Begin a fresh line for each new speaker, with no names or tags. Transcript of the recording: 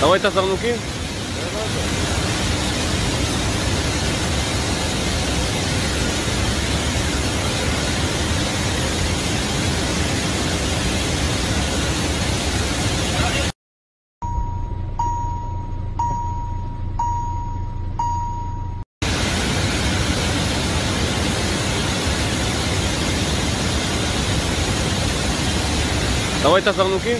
Давайте зарнуки. Давайте зарнуки.